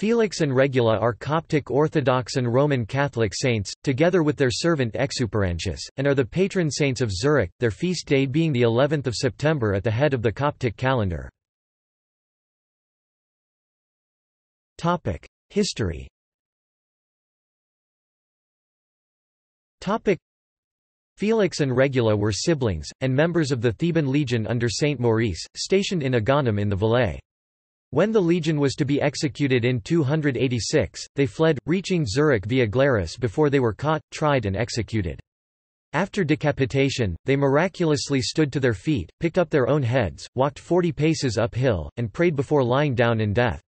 Felix and Regula are Coptic Orthodox and Roman Catholic saints, together with their servant Exuperantius, and are the patron saints of Zurich, their feast day being the 11th of September at the head of the Coptic calendar. History Felix and Regula were siblings, and members of the Theban legion under Saint Maurice, stationed in Agaunum in the Valais. When the legion was to be executed in 286, they fled, reaching Zurich via Glarus before they were caught, tried and executed. After decapitation, they miraculously stood to their feet, picked up their own heads, walked forty paces uphill, and prayed before lying down in death.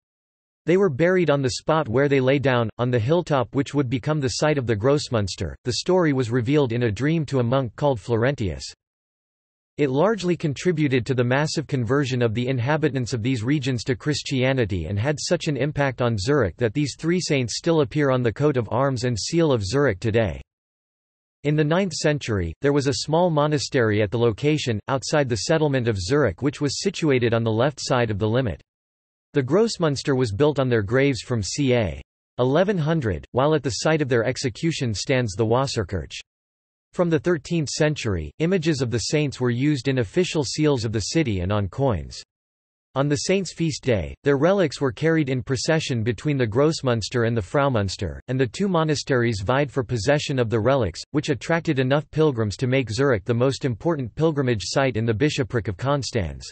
They were buried on the spot where they lay down, on the hilltop which would become the site of the Grossmünster. The story was revealed in a dream to a monk called Florentius. It largely contributed to the massive conversion of the inhabitants of these regions to Christianity and had such an impact on Zurich that these three saints still appear on the coat of arms and seal of Zurich today. In the 9th century, there was a small monastery at the location, outside the settlement of Zurich which was situated on the left side of the Limmat. The Grossmünster was built on their graves from ca. 1100, while at the site of their execution stands the Wasserkirche. From the 13th century, images of the saints were used in official seals of the city and on coins. On the saints' feast day, their relics were carried in procession between the Grossmünster and the Fraumünster, and the two monasteries vied for possession of the relics, which attracted enough pilgrims to make Zurich the most important pilgrimage site in the bishopric of Konstanz.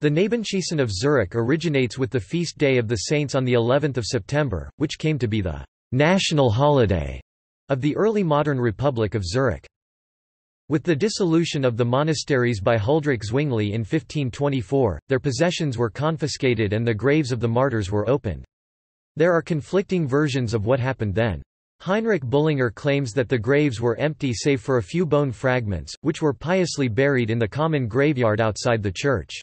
The Knabenschießen of Zurich originates with the feast day of the saints on the 11th of September, which came to be the national holiday of the early modern Republic of Zurich. With the dissolution of the monasteries by Huldrych Zwingli in 1524, their possessions were confiscated and the graves of the martyrs were opened. There are conflicting versions of what happened then. Heinrich Bullinger claims that the graves were empty save for a few bone fragments, which were piously buried in the common graveyard outside the church.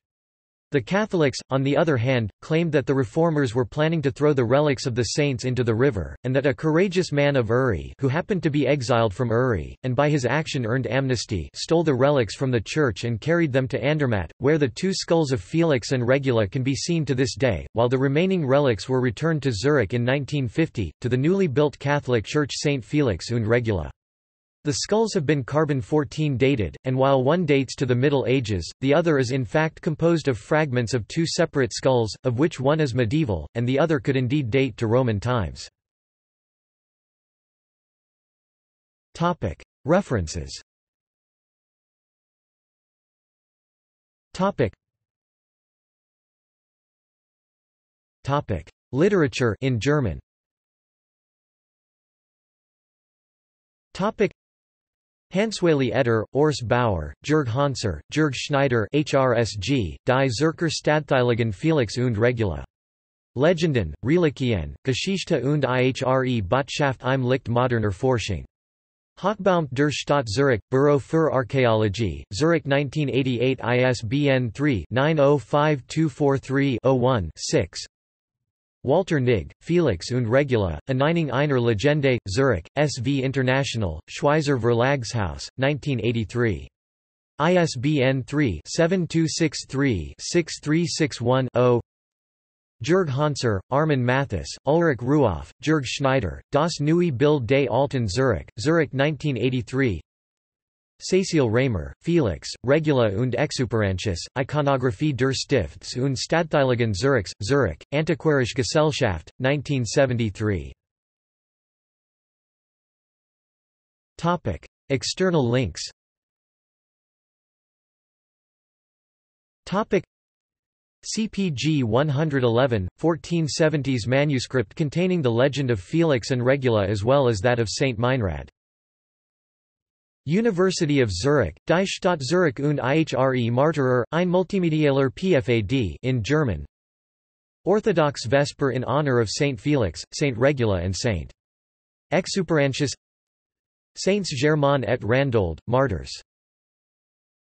The Catholics, on the other hand, claimed that the reformers were planning to throw the relics of the saints into the river, and that a courageous man of Uri who happened to be exiled from Uri, and by his action earned amnesty stole the relics from the church and carried them to Andermatt, where the two skulls of Felix and Regula can be seen to this day, while the remaining relics were returned to Zurich in 1950, to the newly built Catholic church St. Felix und Regula. The skulls have been carbon-14 dated, and while one dates to the Middle Ages, the other is in fact composed of fragments of two separate skulls, of which one is medieval, and the other could indeed date to Roman times. References. Literature in German Hansueli Etter, Urs Baur, Jürg Hanser, Jürg Schneider HRSG, Die Zürcher Stadtheiligen Felix und Regula. Legenden, Reliquien, Geschichte und ihre Botschaft im Licht moderner Forschung. Hochbauamt der Stadt Zürich, Büro für Archäologie, Zurich 1988 ISBN 3-905243-01-6 Walter Nigg, Felix und Regula, Erneinung einer Legende, Zurich, SV International, Schweizer Verlagshaus, 1983. ISBN 3-7263-6361-0 Jürg Hanser, Armin Mathis, Ulrich Ruoff, Jürg Schneider, Das neue Bild des Alten Zurich, Zurich 1983 Cécile Ramer, Felix, Regula und Exuperantius, Iconographie der Stifts und Stadtheiligen Zurichs, Zurich, Antiquarische Gesellschaft, 1973. External links CPG 111, 1470s manuscript containing the legend of Felix and Regula as well as that of Saint Meinrad. University of Zurich, Die Stadt Zurich und ihre Martyrer, ein multimedialer PFAD in German. Orthodox Vesper in honor of Saint Felix, Saint Regula and Saint Exuperantius Saints Germain et Randoald, martyrs